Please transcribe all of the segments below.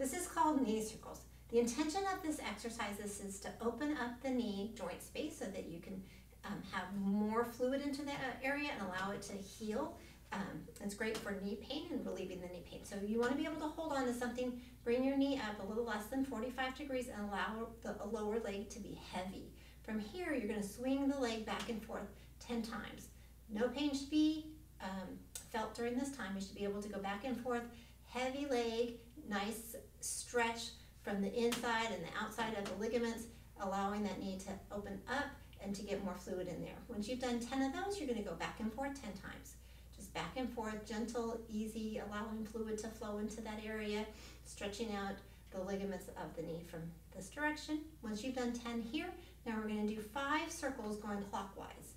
This is called knee circles. The intention of this exercise is, to open up the knee joint space so that you can um, have more fluid into that area and allow it to heal. Um, it's great for knee pain and relieving the knee pain. So you want to be able to hold on to something, bring your knee up a little less than 45 degrees and allow the lower leg to be heavy. From here, you're going to swing the leg back and forth 10 times. No pain should be um, felt during this time. You should be able to go back and forth, heavy leg, nice stretch from the inside and the outside of the ligaments, allowing that knee to open up and to get more fluid in there. Once you've done 10 of those, you're gonna go back and forth 10 times. Just back and forth, gentle, easy, allowing fluid to flow into that area, stretching out the ligaments of the knee from this direction. Once you've done 10 here, now we're gonna do five circles going clockwise.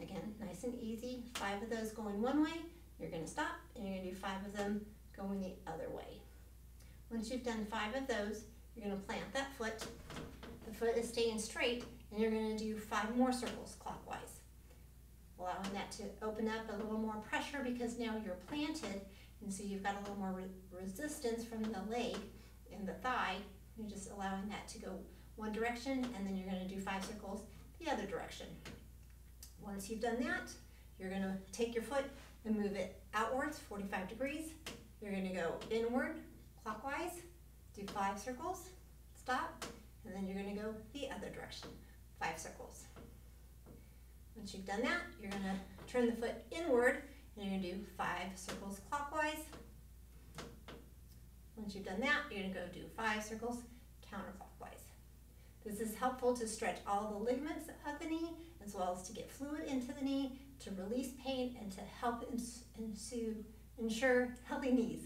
Again, nice and easy, five of those going one way, you're gonna stop, and you're gonna do five of them going the other way. Once you've done five of those, you're gonna plant that foot. The foot is staying straight, and you're gonna do five more circles clockwise. Allowing that to open up a little more pressure because now you're planted, and so you've got a little more re resistance from the leg and the thigh. You're just allowing that to go one direction, and then you're gonna do five circles the other direction. Once you've done that, you're gonna take your foot and move it outwards 45 degrees. You're gonna go inward clockwise, do five circles, stop, and then you're gonna go the other direction, five circles. Once you've done that, you're gonna turn the foot inward and you're gonna do five circles clockwise. Once you've done that, you're gonna go do five circles counterclockwise. This is helpful to stretch all the ligaments of the knee as well as to get fluid into the knee, to release pain, and to help ensue, ensure healthy knees.